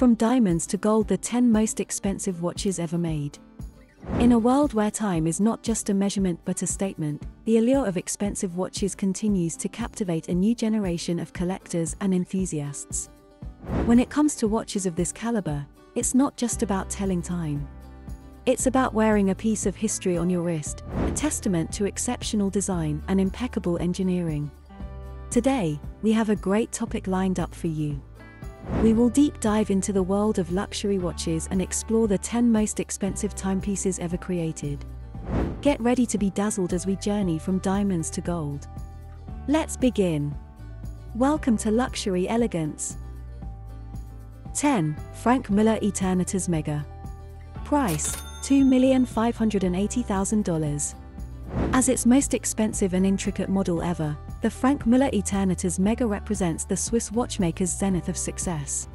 From diamonds to gold, the 10 most expensive watches ever made. In a world where time is not just a measurement but a statement, the allure of expensive watches continues to captivate a new generation of collectors and enthusiasts. When it comes to watches of this caliber, it's not just about telling time. It's about wearing a piece of history on your wrist, a testament to exceptional design and impeccable engineering. Today, we have a great topic lined up for you. We will deep dive into the world of luxury watches and explore the 10 most expensive timepieces ever created. Get ready to be dazzled as we journey from diamonds to gold. Let's begin. Welcome to Luxury Elegance. 10. Frank Muller Eternitas Mega. Price $2,580,000. As its most expensive and intricate model ever, the Frank Muller Eternitas Mega represents the Swiss watchmaker's zenith of success.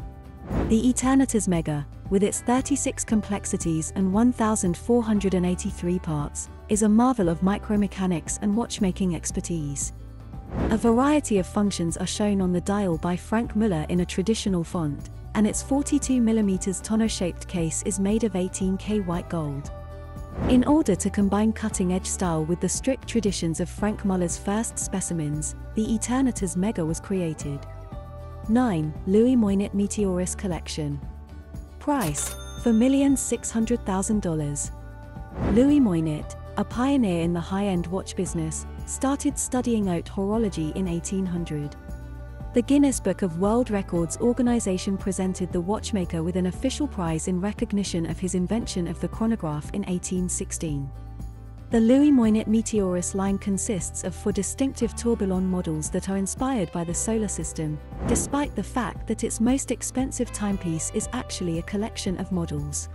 The Eternitas Mega, with its 36 complexities and 1,483 parts, is a marvel of micromechanics and watchmaking expertise. A variety of functions are shown on the dial by Frank Muller in a traditional font, and its 42mm tonneau-shaped case is made of 18K white gold. In order to combine cutting-edge style with the strict traditions of Frank Muller's first specimens, the Eternitas Mega was created. 9. Louis Moinet Meteoris Collection. Price, $4,600,000. Louis Moinet, a pioneer in the high-end watch business, started studying out horology in 1800. The Guinness Book of World Records organization presented the watchmaker with an official prize in recognition of his invention of the chronograph in 1816. The Louis Moinet Meteoris line consists of four distinctive tourbillon models that are inspired by the solar system, despite the fact that its most expensive timepiece is actually a collection of models.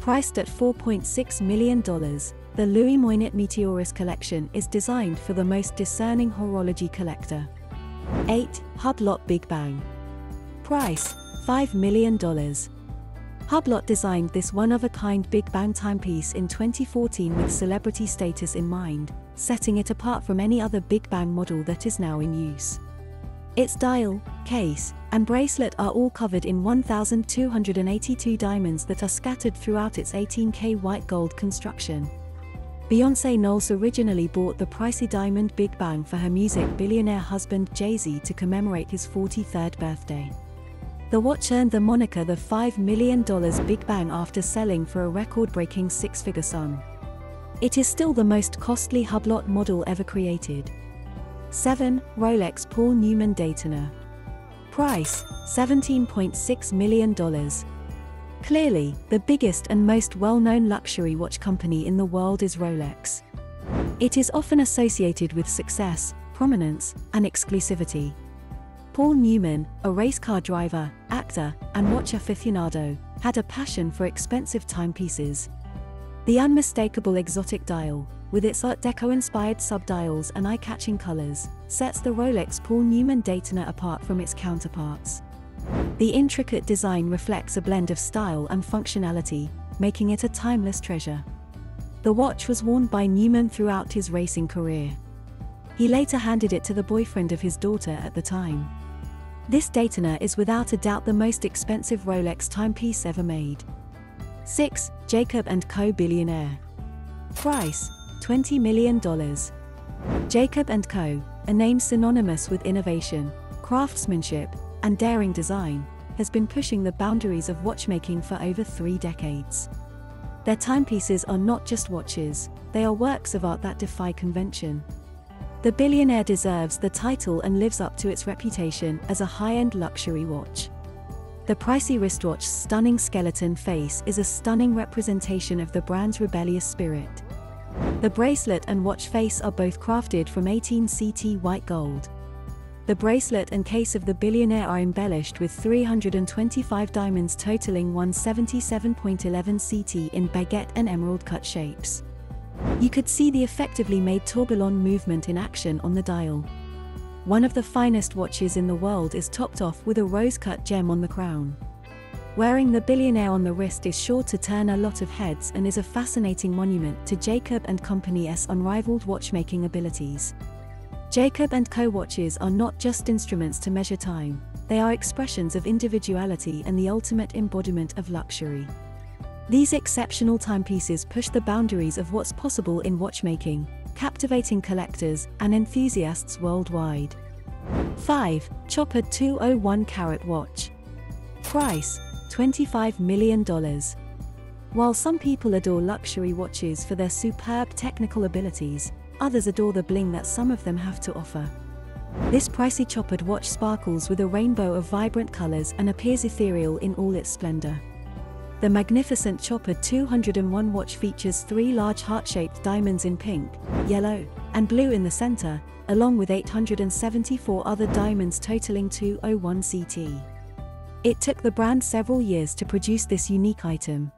Priced at $4.6 million, the Louis Moinet Meteoris collection is designed for the most discerning horology collector. 8. Hublot Big Bang. Price $5 million. Hublot designed this one of a kind Big Bang timepiece in 2014 with celebrity status in mind, setting it apart from any other Big Bang model that is now in use. Its dial, case, and bracelet are all covered in 1,282 diamonds that are scattered throughout its 18K white gold construction. Beyonce Knowles originally bought the pricey diamond Big Bang for her music billionaire husband Jay-Z to commemorate his 43rd birthday. The watch earned the moniker the $5 million Big Bang after selling for a record-breaking six-figure sum. It is still the most costly Hublot model ever created. 7. Rolex Paul Newman Daytona. Price, $17.6 million. Clearly, the biggest and most well-known luxury watch company in the world is Rolex. It is often associated with success, prominence, and exclusivity. Paul Newman, a race car driver, actor, and watch aficionado, had a passion for expensive timepieces. The unmistakable exotic dial, with its Art Deco-inspired subdials and eye-catching colors, sets the Rolex Paul Newman Daytona apart from its counterparts. The intricate design reflects a blend of style and functionality, making it a timeless treasure. The watch was worn by Newman throughout his racing career. He later handed it to the boyfriend of his daughter at the time. This Daytona is without a doubt the most expensive Rolex timepiece ever made. 6. Jacob & Co. Billionaire. Price, $20 million. Jacob & Co., a name synonymous with innovation, craftsmanship, and daring design, has been pushing the boundaries of watchmaking for over three decades. Their timepieces are not just watches, they are works of art that defy convention. The billionaire deserves the title and lives up to its reputation as a high-end luxury watch. The pricey wristwatch's stunning skeleton face is a stunning representation of the brand's rebellious spirit. The bracelet and watch face are both crafted from 18 CT white gold. The bracelet and case of the billionaire are embellished with 325 diamonds totaling 177.11 CT in baguette and emerald cut shapes. You could see the effectively made tourbillon movement in action on the dial. One of the finest watches in the world is topped off with a rose-cut gem on the crown. Wearing the billionaire on the wrist is sure to turn a lot of heads and is a fascinating monument to Jacob and Company's unrivaled watchmaking abilities. Jacob & Co watches are not just instruments to measure time, they are expressions of individuality and the ultimate embodiment of luxury. These exceptional timepieces push the boundaries of what's possible in watchmaking, captivating collectors and enthusiasts worldwide. 5. Chopard 201 Carat Watch. Price $25 million. While some people adore luxury watches for their superb technical abilities, others adore the bling that some of them have to offer. This pricey Chopard watch sparkles with a rainbow of vibrant colors and appears ethereal in all its splendor. The magnificent Chopard 201 watch features three large heart-shaped diamonds in pink, yellow, and blue in the center, along with 874 other diamonds totaling 201 CT. It took the brand several years to produce this unique item,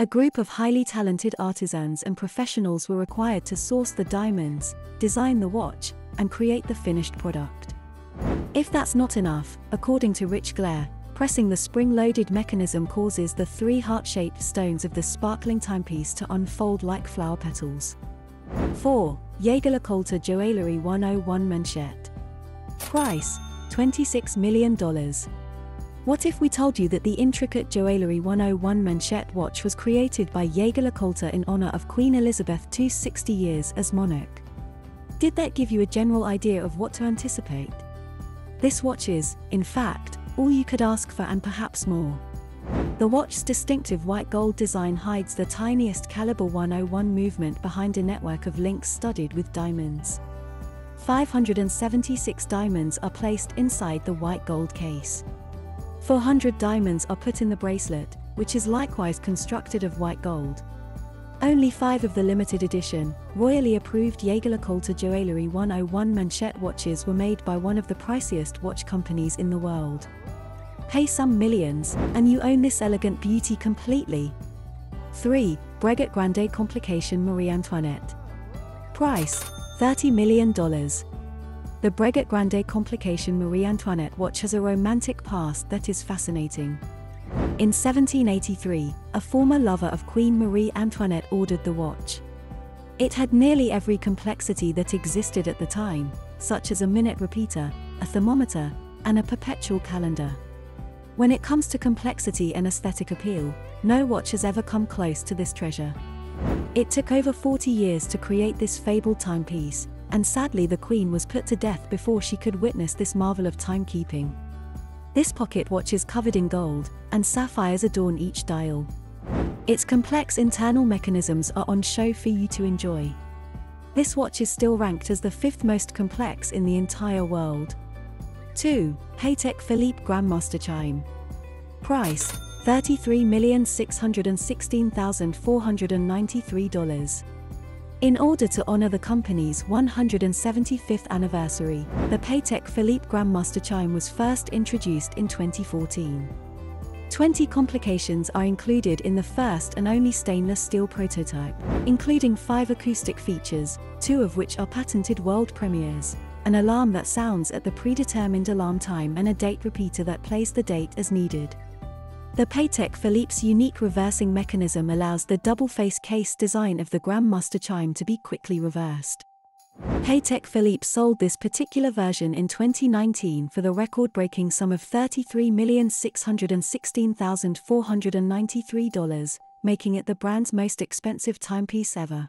a group of highly talented artisans and professionals were required to source the diamonds, design the watch, and create the finished product. If that's not enough, according to Rich Glare, pressing the spring-loaded mechanism causes the three heart-shaped stones of the sparkling timepiece to unfold like flower petals. 4. Jaeger-LeCoultre Joaillerie 101 Manchette. Price, $26 million. What if we told you that the intricate Joaillerie 101 manchette watch was created by Jaeger-LeCoultre in honor of Queen Elizabeth II's 60 years as monarch? Did that give you a general idea of what to anticipate? This watch is, in fact, all you could ask for and perhaps more. The watch's distinctive white gold design hides the tiniest caliber 101 movement behind a network of links studded with diamonds. 576 diamonds are placed inside the white gold case. 400 diamonds are put in the bracelet, which is likewise constructed of white gold. Only five of the limited edition, royally approved Jaeger-LeCoultre Joaillerie 101 manchette watches were made by one of the priciest watch companies in the world. Pay some millions, and you own this elegant beauty completely. 3. Breguet Grande Complication Marie Antoinette. Price $30 million. The Breguet Grande complication Marie Antoinette watch has a romantic past that is fascinating. In 1783, a former lover of Queen Marie Antoinette ordered the watch. It had nearly every complexity that existed at the time, such as a minute repeater, a thermometer, and a perpetual calendar. When it comes to complexity and aesthetic appeal, no watch has ever come close to this treasure. It took over 40 years to create this fabled timepiece, and sadly the Queen was put to death before she could witness this marvel of timekeeping. This pocket watch is covered in gold, and sapphires adorn each dial. Its complex internal mechanisms are on show for you to enjoy. This watch is still ranked as the fifth most complex in the entire world. 2. Patek Philippe Grandmaster Chime. Price $33,616,493. In order to honor the company's 175th anniversary, the Patek Philippe Grandmaster chime was first introduced in 2014. 20 complications are included in the first and only stainless steel prototype, including five acoustic features, two of which are patented world premieres, an alarm that sounds at the predetermined alarm time and a date repeater that plays the date as needed. The Patek Philippe's unique reversing mechanism allows the double-face case design of the Grandmaster chime to be quickly reversed. Patek Philippe sold this particular version in 2019 for the record-breaking sum of $33,616,493, making it the brand's most expensive timepiece ever.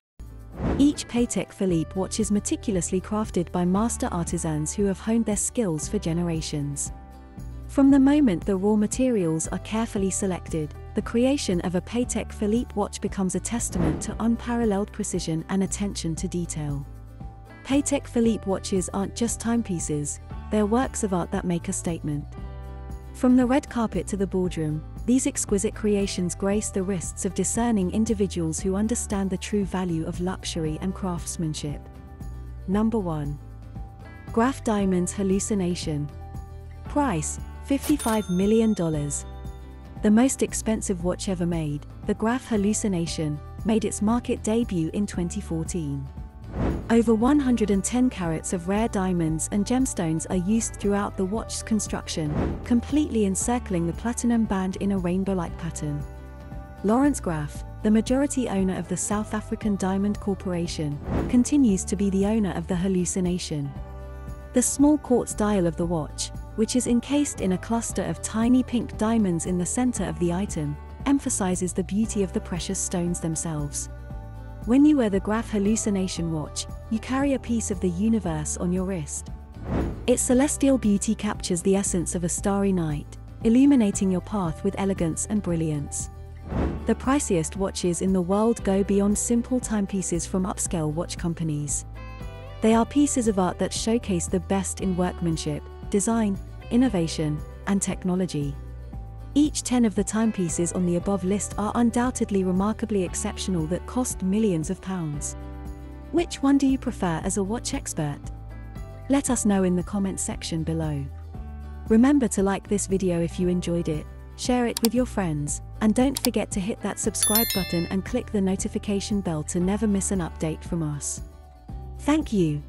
Each Patek Philippe watch is meticulously crafted by master artisans who have honed their skills for generations. From the moment the raw materials are carefully selected, the creation of a Patek Philippe watch becomes a testament to unparalleled precision and attention to detail. Patek Philippe watches aren't just timepieces, they're works of art that make a statement. From the red carpet to the boardroom, these exquisite creations grace the wrists of discerning individuals who understand the true value of luxury and craftsmanship. Number 1. Graff Diamonds Hallucination. Price $55 million. The most expensive watch ever made, the Graff Hallucination, made its market debut in 2014. Over 110 carats of rare diamonds and gemstones are used throughout the watch's construction, completely encircling the platinum band in a rainbow-like pattern. Lawrence Graff, the majority owner of the South African Diamond Corporation, continues to be the owner of the hallucination. The small quartz dial of the watch, which is encased in a cluster of tiny pink diamonds in the center of the item, emphasizes the beauty of the precious stones themselves. When you wear the Graff Hallucination watch, you carry a piece of the universe on your wrist. Its celestial beauty captures the essence of a starry night, illuminating your path with elegance and brilliance. The priciest watches in the world go beyond simple timepieces from upscale watch companies. They are pieces of art that showcase the best in workmanship, design, innovation, and technology. Each 10 of the timepieces on the above list are undoubtedly remarkably exceptional that cost millions of pounds. Which one do you prefer as a watch expert? Let us know in the comments section below. Remember to like this video if you enjoyed it, share it with your friends, and don't forget to hit that subscribe button and click the notification bell to never miss an update from us. Thank you.